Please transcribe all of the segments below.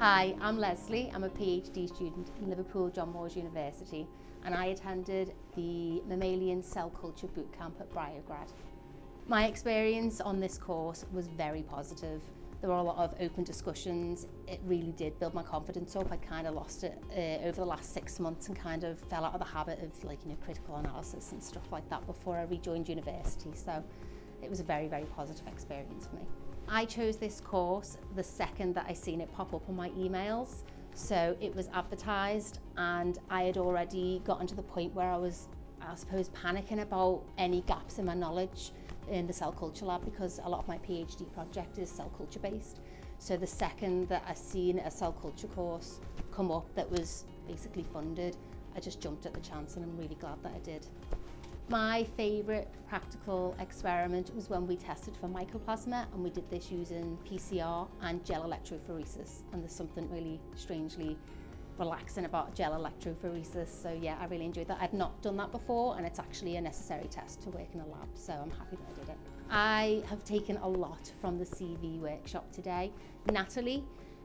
Hi, I'm Leslie. I'm a PhD student in Liverpool John Moores University and I attended the mammalian cell culture bootcamp at BioGrad. My experience on this course was very positive. There were a lot of open discussions. It really did build my confidence up. I kind of lost it uh, over the last six months and kind of fell out of the habit of like, you know, critical analysis and stuff like that before I rejoined university. So it was a very, very positive experience for me. I chose this course the second that I seen it pop up on my emails. So it was advertised and I had already gotten to the point where I was, I suppose, panicking about any gaps in my knowledge in the cell culture lab because a lot of my PhD project is cell culture based. So the second that I seen a cell culture course come up that was basically funded, I just jumped at the chance and I'm really glad that I did. My favourite practical experiment was when we tested for mycoplasma and we did this using PCR and gel electrophoresis and there's something really strangely relaxing about gel electrophoresis. So yeah, I really enjoyed that. I'd not done that before and it's actually a necessary test to work in a lab. So I'm happy that I did it. I have taken a lot from the CV workshop today. Natalie,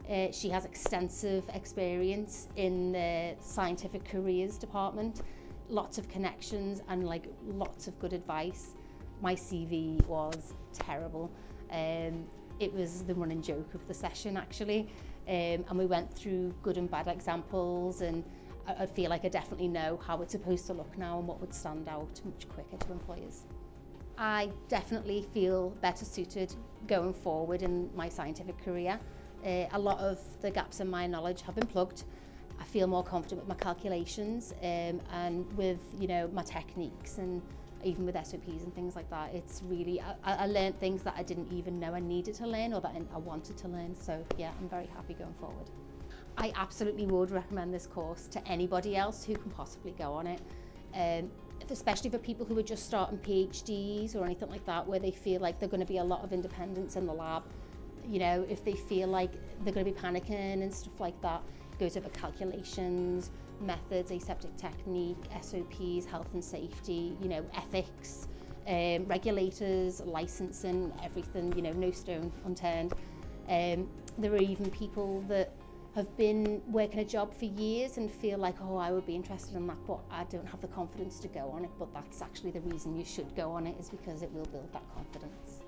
uh, she has extensive experience in the scientific careers department, lots of connections and like lots of good advice. My CV was terrible. Um, it was the running joke of the session actually. Um, and we went through good and bad examples and I, I feel like I definitely know how it's supposed to look now and what would stand out much quicker to employers. I definitely feel better suited going forward in my scientific career. Uh, a lot of the gaps in my knowledge have been plugged. I feel more confident with my calculations um, and with you know my techniques and even with SOPs and things like that. It's really, I, I learned things that I didn't even know I needed to learn or that I wanted to learn. So yeah, I'm very happy going forward. I absolutely would recommend this course to anybody else who can possibly go on it. Um, especially for people who are just starting PhDs or anything like that, where they feel like they're going to be a lot of independence in the lab. You know, if they feel like they're going to be panicking and stuff like that, goes over calculations, methods, aseptic technique, SOPs, health and safety, you know, ethics, um, regulators, licensing, everything, you know, no stone unturned. Um, there are even people that have been working a job for years and feel like, oh, I would be interested in that, but I don't have the confidence to go on it. But that's actually the reason you should go on it is because it will build that confidence.